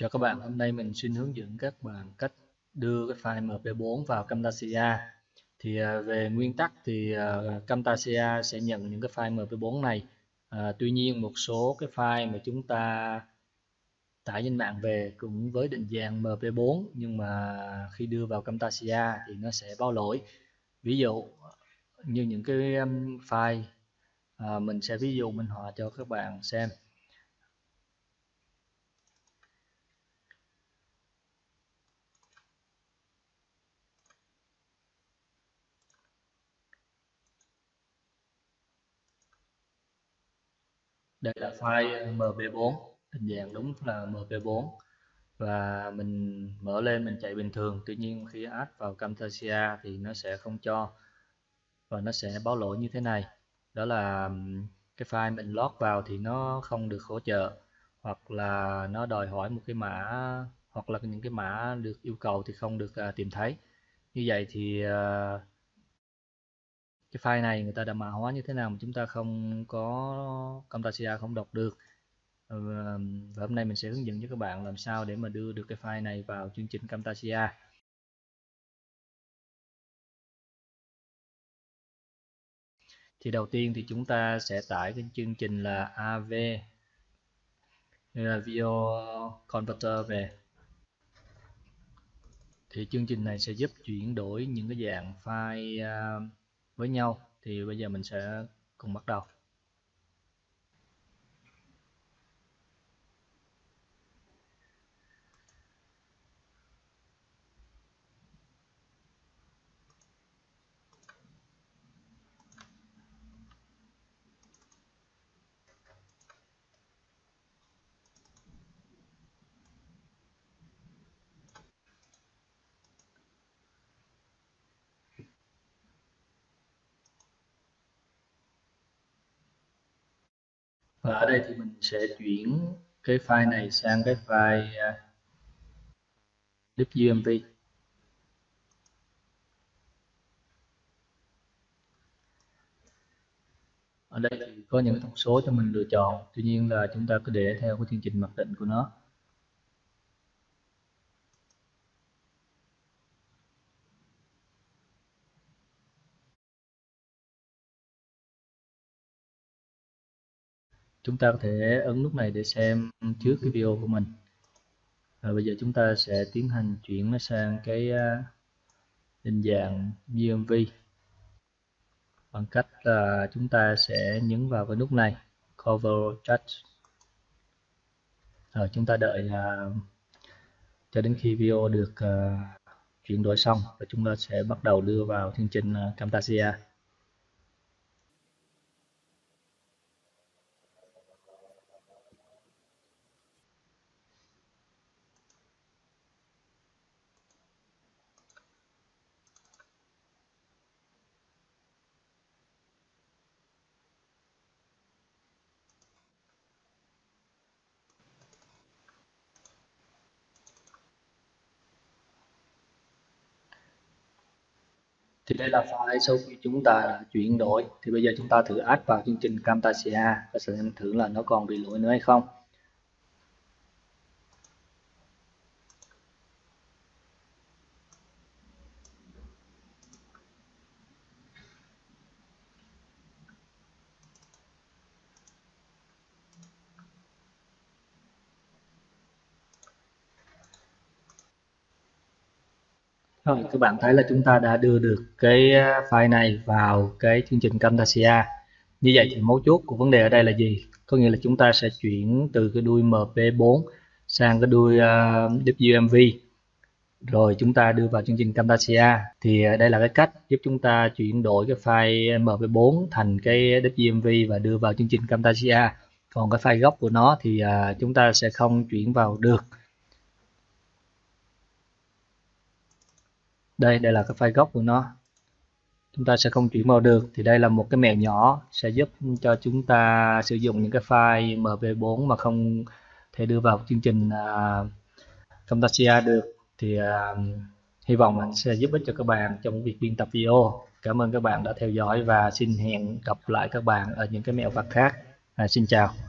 Chào các bạn, hôm nay mình xin hướng dẫn các bạn cách đưa cái file MP4 vào Camtasia. Thì à, về nguyên tắc thì à, Camtasia sẽ nhận những cái file MP4 này. À, tuy nhiên một số cái file mà chúng ta tải trên mạng về cũng với định dạng MP4 nhưng mà khi đưa vào Camtasia thì nó sẽ báo lỗi. Ví dụ như những cái um, file à, mình sẽ ví dụ minh họa cho các bạn xem. Đây là file mp4 hình dạng đúng là mp4 và mình mở lên mình chạy bình thường. Tuy nhiên khi add vào Camtasia thì nó sẽ không cho và nó sẽ báo lỗi như thế này. Đó là cái file mình lót vào thì nó không được hỗ trợ hoặc là nó đòi hỏi một cái mã hoặc là những cái mã được yêu cầu thì không được à, tìm thấy. Như vậy thì à, cái file này người ta đã mã hóa như thế nào mà chúng ta không có Camtasia không đọc được. Ờ, và hôm nay mình sẽ hướng dẫn cho các bạn làm sao để mà đưa được cái file này vào chương trình Camtasia thì đầu tiên thì chúng ta sẽ tải cái chương trình là AV là Video Converter về. Thì chương trình này sẽ giúp chuyển đổi những cái dạng file à, với nhau thì bây giờ mình sẽ cùng bắt đầu. Và ở đây thì mình sẽ chuyển cái file này sang cái file à, libumv ở đây thì có những thông số cho mình lựa chọn. Tuy nhiên là chúng ta cứ để theo cái chương trình mặc định của nó. Chúng ta có thể ấn nút này để xem trước cái video của mình. Rồi bây giờ chúng ta sẽ tiến hành chuyển nó sang cái à, định dạng GMV bằng cách là chúng ta sẽ nhấn vào cái nút này cover chart rồi chúng ta đợi là cho đến khi video được uh, chuyển đổi xong và chúng ta sẽ bắt đầu đưa vào chương trình uh, Camtasia. Thì đây là file sau khi chúng ta đã chuyển đổi. Thì bây giờ chúng ta thử add vào chương trình Camtasia. Và xem thử là nó còn bị lỗi nữa hay không? Rồi các bạn thấy là chúng ta đã đưa được cái à, file này vào cái chương trình Camtasia. Như vậy thì mấu chốt của vấn đề ở đây là gì? Có nghĩa là chúng ta sẽ chuyển từ cái đuôi MP4 sang cái đuôi à, uh, WMV. Rồi chúng ta đưa vào chương trình Camtasia. Thì à, đây là cái cách giúp chúng ta chuyển đổi cái file MP4 thành cái WMV và đưa vào chương trình Camtasia. Còn cái file gốc của nó thì uh, chúng ta sẽ không chuyển vào được đây đây là cái file gốc của nó. Chúng ta sẽ không chuyển vào được. Thì đây là một cái mẹo nhỏ sẽ giúp cho chúng ta sử dụng những cái file mp4 mà không thể đưa vào chương trình à, uh, Camtasia được. Thì uh, hy vọng mình sẽ giúp ích cho các bạn trong việc biên tập video. Cảm ơn các bạn đã theo dõi và xin hẹn gặp lại các bạn ở những cái mẹo vặt khác. À, xin chào.